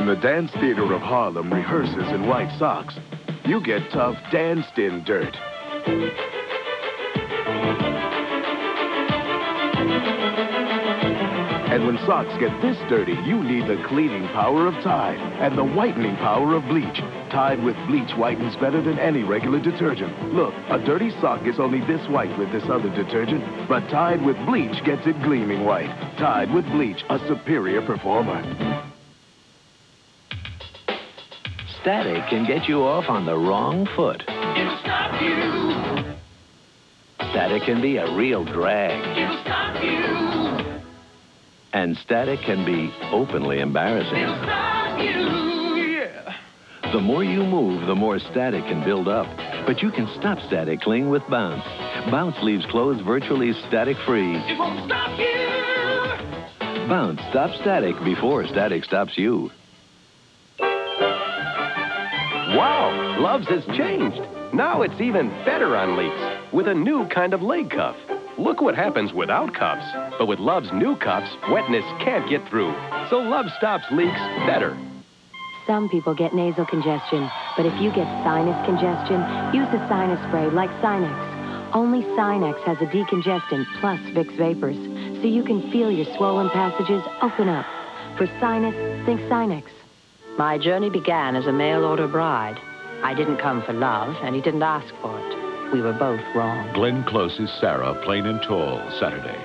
When the Dance Theater of Harlem rehearses in white socks, you get tough danced-in dirt. And when socks get this dirty, you need the cleaning power of Tide and the whitening power of bleach. Tide with bleach whitens better than any regular detergent. Look, a dirty sock is only this white with this other detergent, but Tide with bleach gets it gleaming white. Tide with bleach, a superior performer. Static can get you off on the wrong foot. It'll stop you. Static can be a real drag. It'll stop you. And static can be openly embarrassing. It'll stop you. Yeah. The more you move, the more static can build up. But you can stop static cling with Bounce. Bounce leaves clothes virtually static-free. It won't stop you. Bounce stops static before static stops you. Wow, Luvs has changed. Now it's even better on leaks with a new kind of leg cuff. Look what happens without cuffs. But with Luvs new cuffs, wetness can't get through. So Love stops leaks better. Some people get nasal congestion, but if you get sinus congestion, use a sinus spray like Sinex. Only Sinex has a decongestant plus Vicks Vapors, so you can feel your swollen passages open up. For sinus, think Sinex. My journey began as a mail order bride. I didn't come for love, and he didn't ask for it. We were both wrong. Glenn Close's Sarah, Plain and Tall, Saturday.